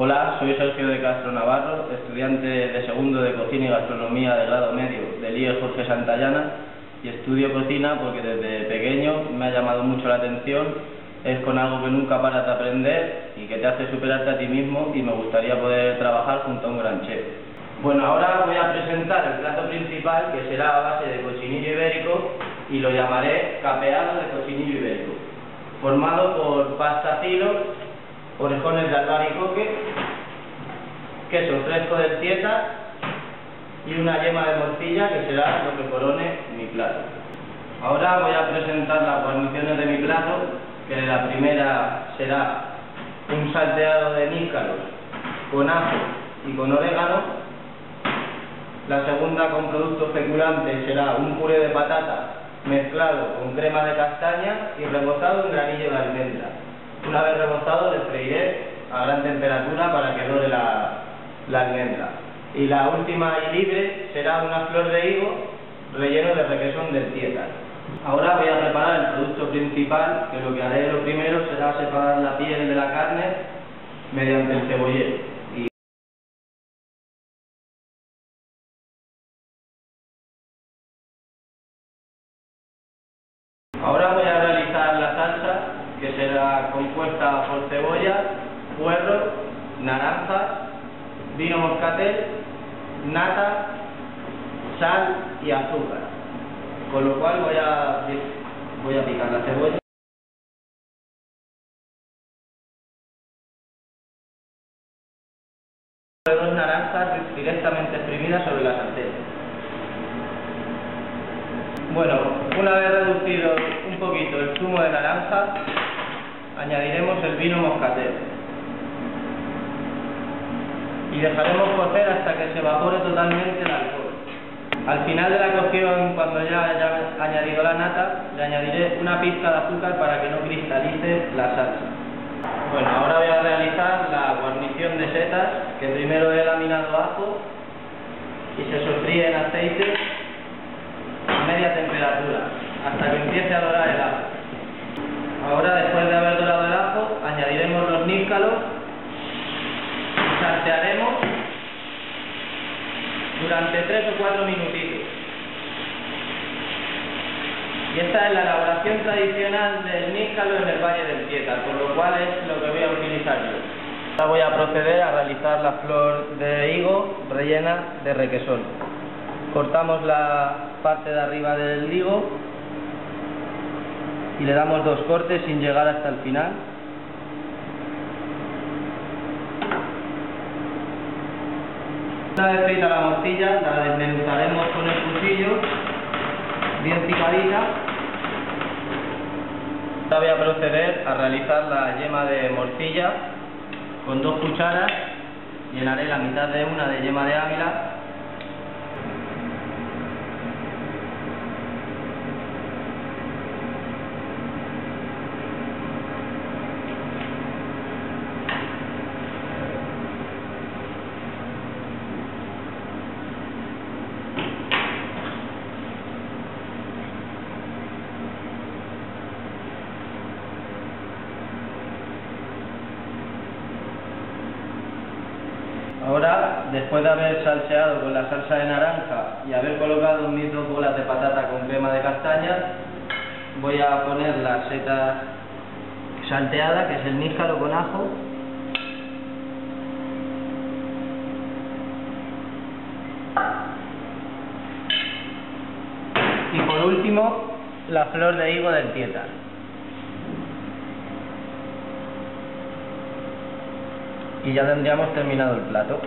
Hola, soy Sergio de Castro Navarro, estudiante de segundo de cocina y gastronomía de grado medio del IE Jorge Santayana y estudio cocina porque desde pequeño me ha llamado mucho la atención, es con algo que nunca paras de aprender y que te hace superarte a ti mismo y me gustaría poder trabajar junto a un gran chef. Bueno, ahora voy a presentar el plato principal que será a base de cochinillo ibérico y lo llamaré capeado de cochinillo ibérico, formado por pasta filo orejones de albaricoque, queso fresco del tieta y una yema de morcilla que será lo que corone mi plato. Ahora voy a presentar las guarniciones de mi plato, que la primera será un salteado de níscalos con ajo y con orégano. La segunda con productos feculantes será un puré de patata mezclado con crema de castaña y rebozado en granillo de almendra. Una vez rebozado le freiré a gran temperatura para que dore la, la almendra. Y la última y libre será una flor de higo relleno de requesón del tieta. Ahora voy a preparar el producto principal, que lo que haré lo primero será separar la piel de la carne mediante el cebollero. Ahora voy a realizar la salsa que compuesta por cebolla, puerro, naranja, vino moscatel, nata, sal y azúcar. Con lo cual voy a, voy a picar la cebolla. dos naranjas directamente exprimidas sobre la sartén. Bueno, una vez reducido un poquito el zumo de naranja, añadiremos el vino moscatel y dejaremos cocer hasta que se evapore totalmente el alcohol. Al final de la cocción, cuando ya haya añadido la nata, le añadiré una pizca de azúcar para que no cristalice la salsa. Bueno, ahora voy a realizar la guarnición de setas, que primero he laminado ajo y se sofríe en aceite a media temperatura, hasta que empiece a dorar el ajo. Ahora, después de haber dorado el ajo, añadiremos los níscalos y saltearemos durante 3 o 4 minutitos. Y esta es la elaboración tradicional del níscalo en el Valle del Pieta, por lo cual es lo que voy a utilizar yo. Ahora voy a proceder a realizar la flor de higo rellena de requesón. Cortamos la parte de arriba del higo y le damos dos cortes sin llegar hasta el final. Una vez frita la morcilla, la desmenuzaremos con el cuchillo, bien picadita. Ahora voy a proceder a realizar la yema de morcilla con dos cucharas. Llenaré la mitad de una de yema de ávila Ahora, después de haber salseado con la salsa de naranja y haber colocado mis dos bolas de patata con crema de castaña, voy a poner la seta salteada, que es el níscalo con ajo. Y por último, la flor de higo del tieta. Y ya tendríamos terminado el plato.